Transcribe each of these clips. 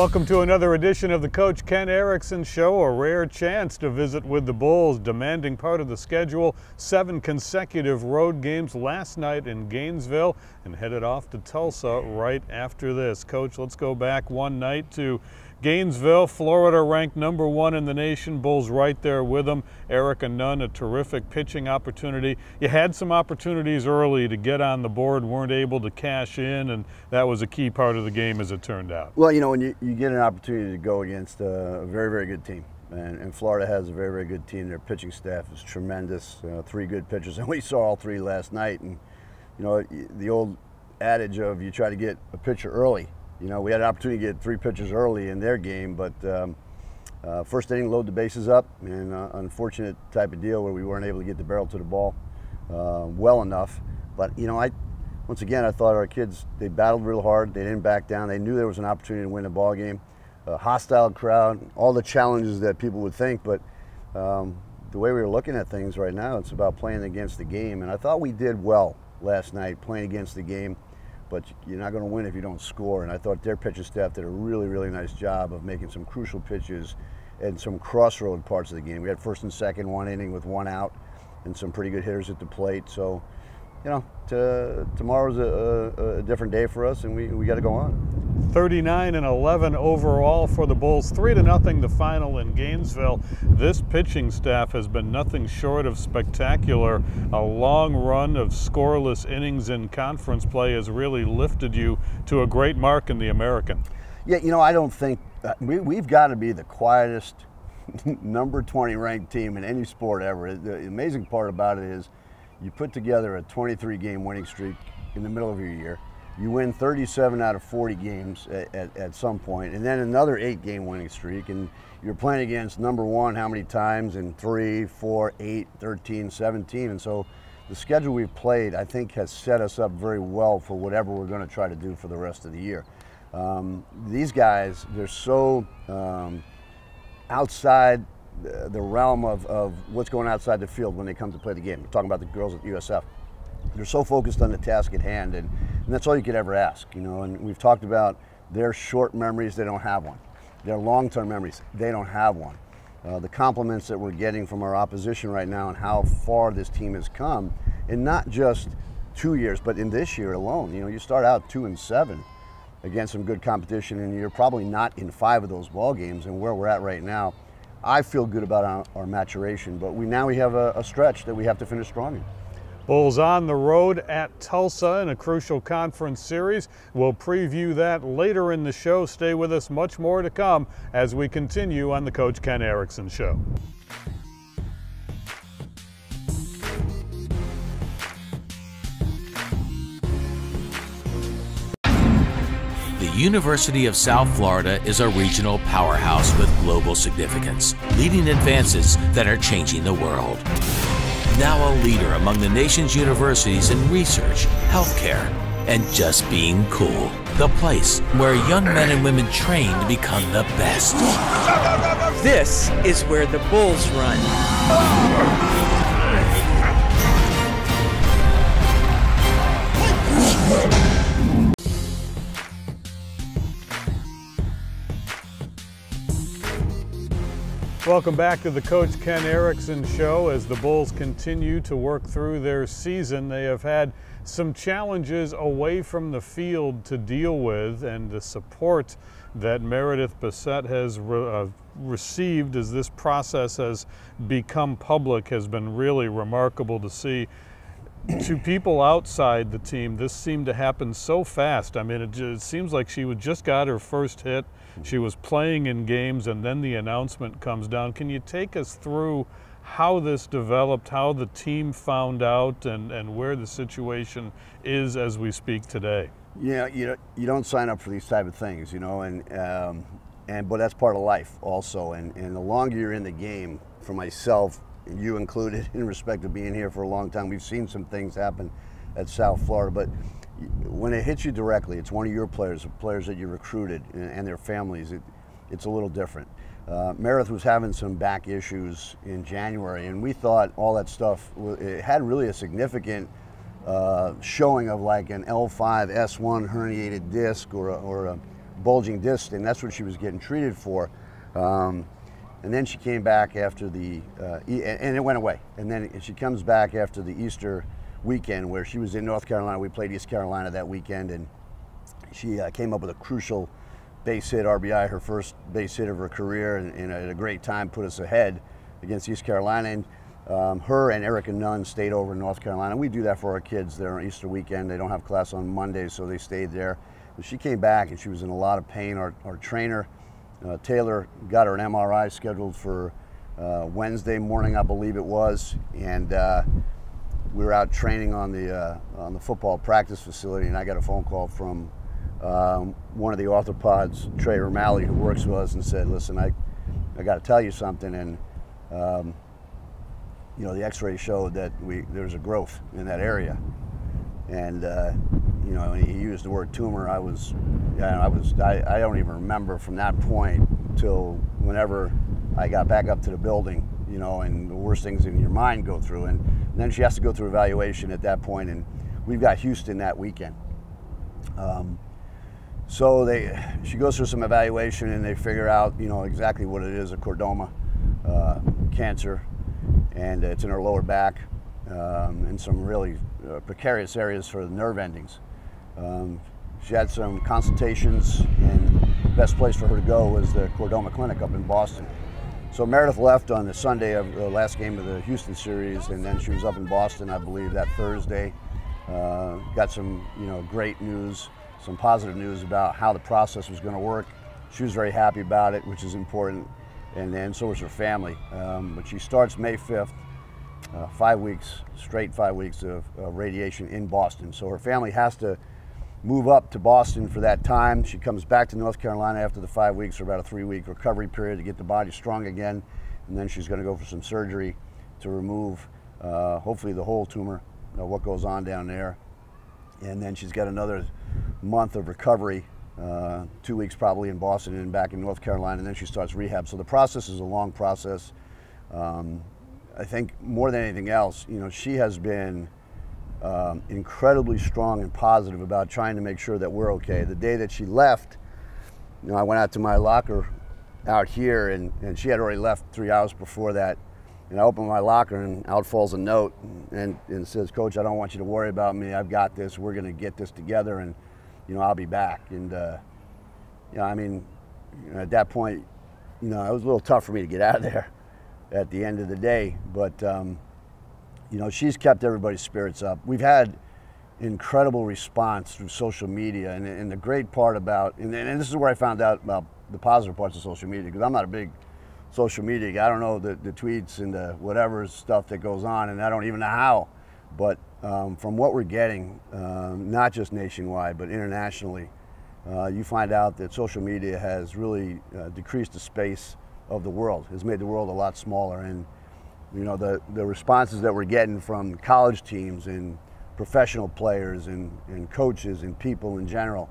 Welcome to another edition of the Coach Ken Eriksen Show. A rare chance to visit with the Bulls, demanding part of the schedule. Seven consecutive road games last night in Gainesville and headed off to Tulsa right after this. Coach, let's go back one night to Gainesville, Florida ranked number one in the nation. Bulls right there with them. Erica Nunn, a terrific pitching opportunity. You had some opportunities early to get on the board, weren't able to cash in, and that was a key part of the game as it turned out. Well, you know, when you, you get an opportunity to go against a very, very good team, and, and Florida has a very, very good team. Their pitching staff is tremendous. Uh, three good pitchers, and we saw all three last night. And you know, the old adage of you try to get a pitcher early you know, we had an opportunity to get three pitchers early in their game, but um, uh, first inning, load the bases up, and uh, unfortunate type of deal where we weren't able to get the barrel to the ball uh, well enough. But you know, I once again I thought our kids they battled real hard. They didn't back down. They knew there was an opportunity to win a ball game. A hostile crowd, all the challenges that people would think, but um, the way we were looking at things right now, it's about playing against the game. And I thought we did well last night playing against the game but you're not going to win if you don't score. And I thought their pitching staff did a really, really nice job of making some crucial pitches and some crossroad parts of the game. We had first and second, one inning with one out, and some pretty good hitters at the plate. So you know, to, tomorrow's a, a, different day for us, and we, we got to go on. 39 and 11 overall for the Bulls, three to nothing the final in Gainesville. This pitching staff has been nothing short of spectacular. A long run of scoreless innings in conference play has really lifted you to a great mark in the American. Yeah, you know, I don't think uh, we, we've got to be the quietest number 20 ranked team in any sport ever. The amazing part about it is you put together a 23 game winning streak in the middle of your year. You win 37 out of 40 games at, at, at, some point, and then another eight game winning streak. And you're playing against number one how many times in three, four, eight, 13, 17. And so the schedule we've played, I think, has set us up very well for whatever we're going to try to do for the rest of the year. Um, these guys, they're so um, outside the realm of, of what's going outside the field when they come to play the game. We're talking about the girls at USF. They're so focused on the task at hand, and, and that's all you could ever ask, you know. And we've talked about their short memories, they don't have one. Their long-term memories, they don't have one. Uh, the compliments that we're getting from our opposition right now and how far this team has come, and not just two years, but in this year alone. You know, you start out two and seven against some good competition, and you're probably not in five of those ball games. And where we're at right now, I feel good about our, our maturation, but we now we have a, a stretch that we have to finish strong in. Bulls on the road at Tulsa in a crucial conference series. We'll preview that later in the show. Stay with us, much more to come as we continue on the Coach Ken Eriksen Show. University of South Florida is a regional powerhouse with global significance, leading advances that are changing the world. Now a leader among the nation's universities in research, healthcare, and just being cool. The place where young men and women train to become the best. This is where the Bulls run. Welcome back to the Coach Ken Eriksen Show. As the Bulls continue to work through their season, they have had some challenges away from the field to deal with, and the support that Meredith Bassett has re uh, received as this process has become public has been really remarkable to see to people outside the team, this seemed to happen so fast. I mean, it, it seems like she just got her first hit. She was playing in games, and then the announcement comes down. Can you take us through how this developed, how the team found out, and, and where the situation is as we speak today? Yeah, you you don't sign up for these type of things, you know, and um, and but that's part of life also. And and the longer you're in the game, for myself, you included, in respect of being here for a long time, we've seen some things happen at South Florida, but when it hits you directly, it's one of your players, the players that you recruited, and their families. It, it's a little different. Uh, Meredith was having some back issues in January, and we thought all that stuff it had really a significant uh, showing of like an L5 S1 herniated disc or a, or a bulging disc, and that's what she was getting treated for. Um, and then she came back after the, uh, and it went away. And then she comes back after the Easter weekend where she was in North Carolina. We played East Carolina that weekend, and she uh, came up with a crucial base hit RBI, her first base hit of her career, and, and at a great time put us ahead against East Carolina. And um, her and Erica Nunn stayed over in North Carolina. We do that for our kids there on Easter weekend. They don't have class on Monday, so they stayed there. But she came back and she was in a lot of pain. Our, our trainer, uh, Taylor, got her an MRI scheduled for uh, Wednesday morning, I believe it was. And uh, we were out training on the, uh, on the football practice facility, and I got a phone call from um, one of the orthopods, Trey O'Malley, who works with us, and said, "Listen, I, I got to tell you something." And um, you know, the X-ray showed that we there was a growth in that area, and uh, you know, he used the word tumor. I was, yeah, I was, I, I don't even remember from that point till whenever I got back up to the building, you know, and the worst things in your mind go through, and, and then she has to go through evaluation at that point, and we've got Houston that weekend. Um, so they, she goes through some evaluation and they figure out, you know, exactly what it is, a chordoma uh, cancer, and it's in her lower back um, and some really uh, precarious areas for the nerve endings. Um, she had some consultations and the best place for her to go was the Chordoma Clinic up in Boston. So Meredith left on the Sunday of the last game of the Houston series, and then she was up in Boston, I believe, that Thursday. Uh, got some, you know, great news some positive news about how the process was going to work. She was very happy about it, which is important, and then so was her family. Um, but she starts May 5th, uh, five weeks, straight five weeks of radiation in Boston. So her family has to move up to Boston for that time. She comes back to North Carolina after the five weeks or about a three week recovery period to get the body strong again. And then she's going to go for some surgery to remove, uh, hopefully, the whole tumor, Know what goes on down there. And then she's got another month of recovery, uh, two weeks probably in Boston and back in North Carolina, and then she starts rehab. So the process is a long process. Um, I think more than anything else, you know, she has been um, incredibly strong and positive about trying to make sure that we're okay. The day that she left, you know, I went out to my locker out here, and, and she had already left three hours before that. And I opened my locker, and out falls a note, and, and says, "Coach, I don't want you to worry about me. I've got this. We're going to get this together." And you know, I'll be back. And, uh, you know, I mean, you know, at that point, you know, it was a little tough for me to get out of there at the end of the day. But, um, you know, she's kept everybody's spirits up. We've had incredible response through social media. And, and the great part about, and, and this is where I found out about the positive parts of social media, because I'm not a big social media guy. I don't know the, the tweets and the whatever stuff that goes on, and I don't even know how. But um, from what we're getting, um, not just nationwide, but internationally, uh, you find out that social media has really uh, decreased the space of the world, has made the world a lot smaller. And, you know, the, the responses that we're getting from college teams and professional players and, and coaches and people in general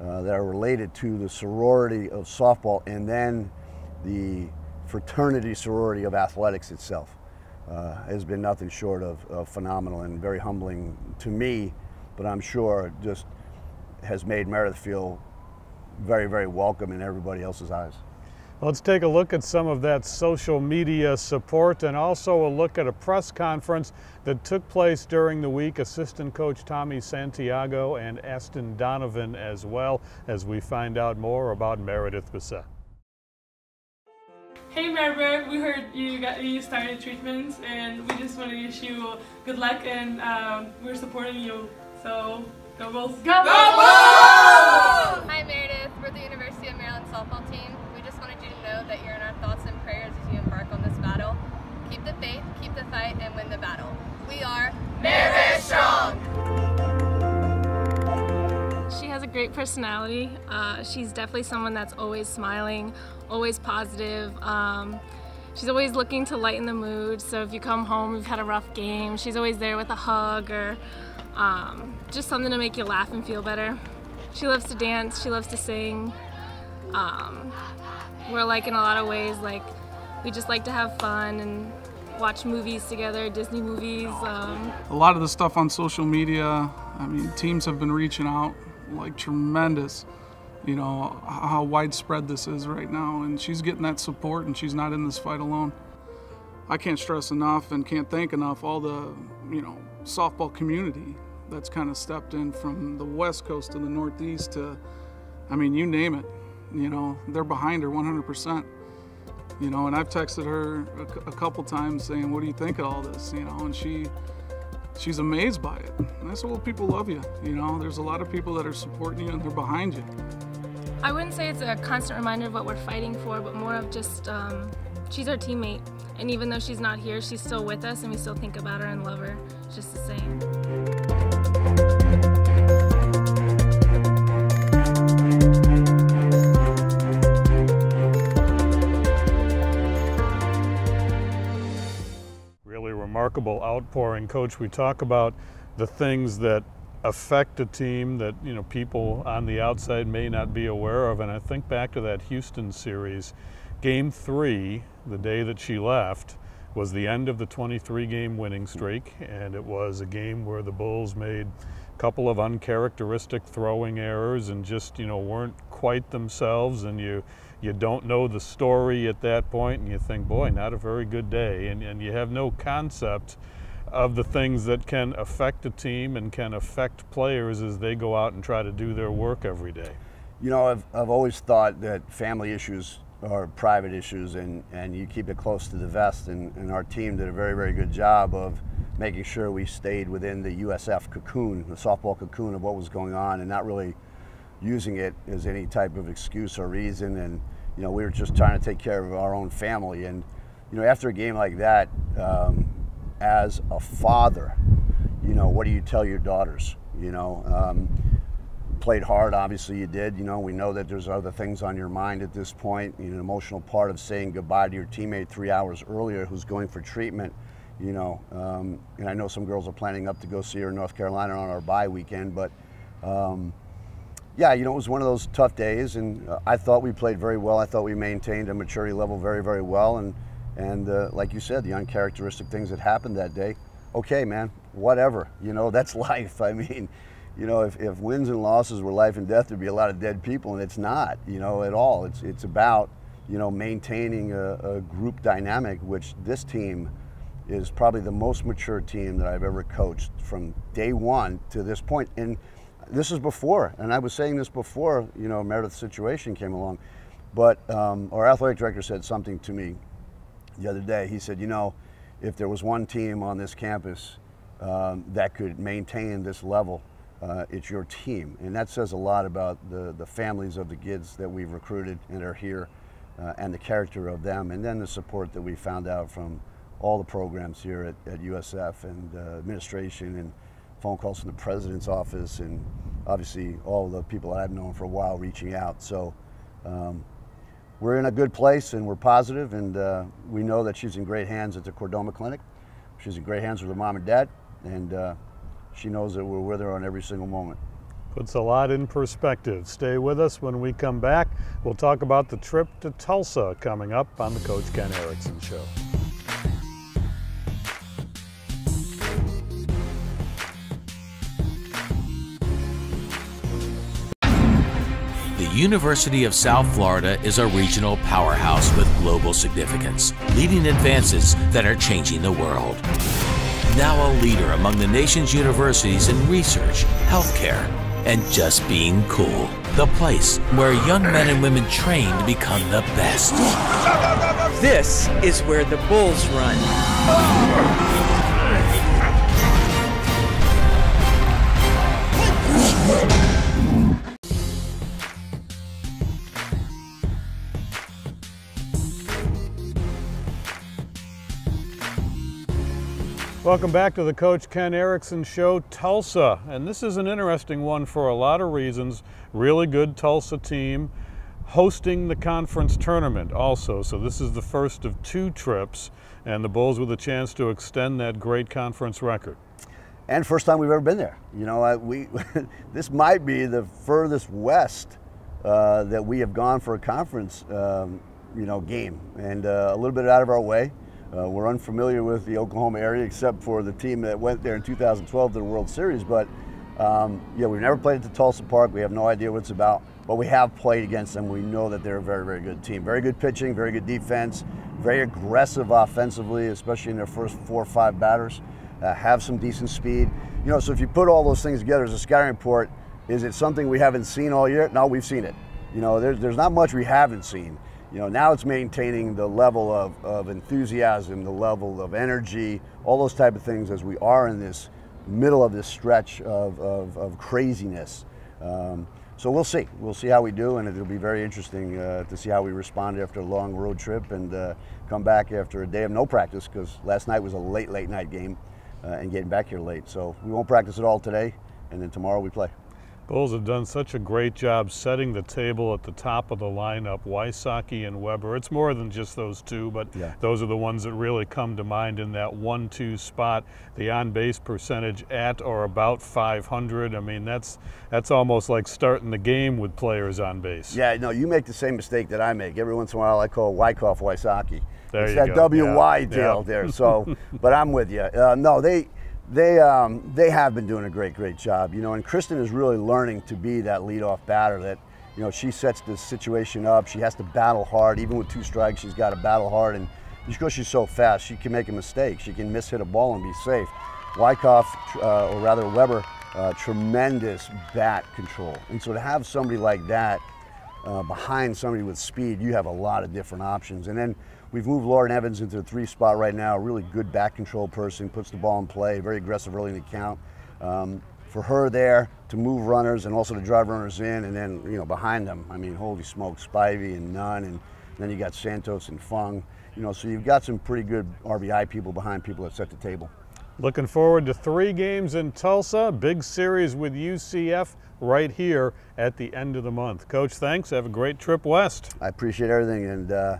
uh, that are related to the sorority of softball and then the fraternity sorority of athletics itself uh, has been nothing short of, of, phenomenal and very humbling to me, but I'm sure just has made Meredith feel very, very welcome in everybody else's eyes. Let's take a look at some of that social media support and also a look at a press conference that took place during the week. Assistant coach Tommy Santiago and Aston Donovan as well as we find out more about Meredith Bissett. Hey Meredith, we heard you got you started treatments, and we just want to wish you good luck, and um, we're supporting you. So go Bulls! Go, go Bulls! Hi Meredith, we're the University of Maryland softball team. Faith, keep the fight, and win the battle. We are Meredith Strong She has a great personality. Uh, she's definitely someone that's always smiling, always positive. Um, she's always looking to lighten the mood. So if you come home, you've had a rough game, she's always there with a hug or um, just something to make you laugh and feel better. She loves to dance, she loves to sing. Um, we're like in a lot of ways, like we just like to have fun and watch movies together, Disney movies. Um. A lot of the stuff on social media, I mean, teams have been reaching out like tremendous you know, how widespread this is right now. And she's getting that support and she's not in this fight alone. I can't stress enough and can't thank enough all the, you know, softball community that's kind of stepped in from the West Coast to the Northeast to, I mean, you name it. You know, they're behind her 100%. You know, and I've texted her a, a couple times saying, what do you think of all this? You know, and she, she's amazed by it. And I said, well, people love you. You know, there's a lot of people that are supporting you and they're behind you. I wouldn't say it's a constant reminder of what we're fighting for, but more of just um, she's our teammate. And even though she's not here, she's still with us and we still think about her and love her just the same. Really remarkable outpouring, Coach. We talk about the things that affect a team that you know people on the outside may not be aware of. And I think back to that Houston series, Game Three, the day that she left, was the end of the 23 game winning streak, and it was a game where the Bulls made a couple of uncharacteristic throwing errors and just you know weren't quite themselves, and you you don't know the story at that point, and you think, boy, not a very good day, and, and you have no concept of the things that can affect a team and can affect players as they go out and try to do their work every day? You know, I've, I've always thought that family issues are private issues and, and you keep it close to the vest. And, and our team did a very, very good job of making sure we stayed within the USF cocoon, the softball cocoon of what was going on, and not really using it as any type of excuse or reason. And, you know, we were just trying to take care of our own family. And, you know, after a game like that, um, as a father, you know, what do you tell your daughters? You know, um, played hard, obviously you did. You know, we know that there's other things on your mind at this point. You know, emotional part of saying goodbye to your teammate three hours earlier who's going for treatment. You know, um, and I know some girls are planning up to go see her in North Carolina on our bye weekend, but um, yeah, you know, it was one of those tough days, and uh, I thought we played very well. I thought we maintained a maturity level very, very well, and and uh, like you said, the uncharacteristic things that happened that day, okay, man, whatever. You know, that's life. I mean, you know, if, if wins and losses were life and death, there'd be a lot of dead people, and it's not, you know, at all. It's, it's about, you know, maintaining a, a group dynamic, which this team is probably the most mature team that I've ever coached from day one to this point. And this is before, and I was saying this before, you know, Meredith's situation came along. But um, our athletic director said something to me the other day. He said, you know, if there was one team on this campus um, that could maintain this level, uh, it's your team. And that says a lot about the, the families of the kids that we've recruited and are here uh, and the character of them. And then the support that we found out from all the programs here at, at USF and uh, administration and phone calls from the president's office and obviously all the people I've known for a while reaching out. So um, we're in a good place and we're positive and uh, we know that she's in great hands at the Chordoma Clinic. She's in great hands with her mom and dad and uh, she knows that we're with her on every single moment. Puts a lot in perspective. Stay with us when we come back. We'll talk about the trip to Tulsa coming up on the Coach Ken Eriksen Show. University of South Florida is a regional powerhouse with global significance, leading advances that are changing the world. Now a leader among the nation's universities in research, healthcare, and just being cool. The place where young men and women train to become the best. This is where the Bulls run. Welcome back to the Coach Ken Eriksen Show, Tulsa. And this is an interesting one for a lot of reasons. Really good Tulsa team hosting the conference tournament also. So this is the first of two trips and the Bulls with a chance to extend that great conference record. And first time we've ever been there. You know, I, we this might be the furthest west uh, that we have gone for a conference, um, you know, game, and uh, a little bit out of our way. Uh, we're unfamiliar with the Oklahoma area except for the team that went there in 2012 to the World Series. But um, yeah, we've never played at the Tulsa Park. We have no idea what it's about. but we have played against them. We know that they're a very, very good team. Very good pitching, very good defense, very aggressive offensively, especially in their first four or five batters. Uh, have some decent speed. You know, so if you put all those things together as a scouting report, is it something we haven't seen all year? No, we've seen it. You know, there's, there's not much we haven't seen. You know, now it's maintaining the level of, of enthusiasm, the level of energy, all those type of things as we are in this middle of this stretch of, of, of craziness. Um, so we'll see. We'll see how we do, and it'll be very interesting uh, to see how we respond after a long road trip and uh, come back after a day of no practice because last night was a late, late night game uh, and getting back here late. So we won't practice at all today, and then tomorrow we play. Bulls have done such a great job setting the table at the top of the lineup. Wysocki and Weber. It's more than just those two, but yeah. those are the ones that really come to mind in that one-two spot. The on-base percentage at or about 500. I mean, that's that's almost like starting the game with players on base. Yeah, no, you make the same mistake that I make. Every once in a while, I call Wyckoff Wysocki. There it's you that go. W Y yeah. tail yeah. there. So, but I'm with you. Uh, no, they they um, they have been doing a great great job. You know, and Kristen is really learning to be that leadoff batter. That you know she sets the situation up. She has to battle hard, even with two strikes. She's got to battle hard, and because she's so fast, she can make a mistake. She can miss hit a ball and be safe. Wyckoff, uh, or rather Weber, uh, tremendous bat control, and so to have somebody like that uh, behind somebody with speed, you have a lot of different options. And then we've moved Lauren Evans into the three spot right now, really good back control person, puts the ball in play, very aggressive early in the count. Um, for her there to move runners and also to drive runners in and then, you know, behind them, I mean, holy smoke, Spivey and Nunn, and then you got Santos and Fung. You know, so you've got some pretty good RBI people behind people that set the table. Looking forward to three games in Tulsa, big series with UCF right here at the end of the month. Coach, thanks. Have a great trip west. I appreciate everything. And uh,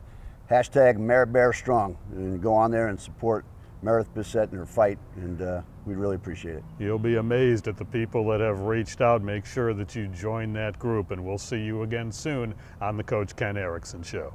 hashtag Meredith Strong. And go on there and support Meredith Bissett in her fight. And uh, we'd really appreciate it. You'll be amazed at the people that have reached out. Make sure that you join that group. And we'll see you again soon on the Coach Ken Eriksen Show.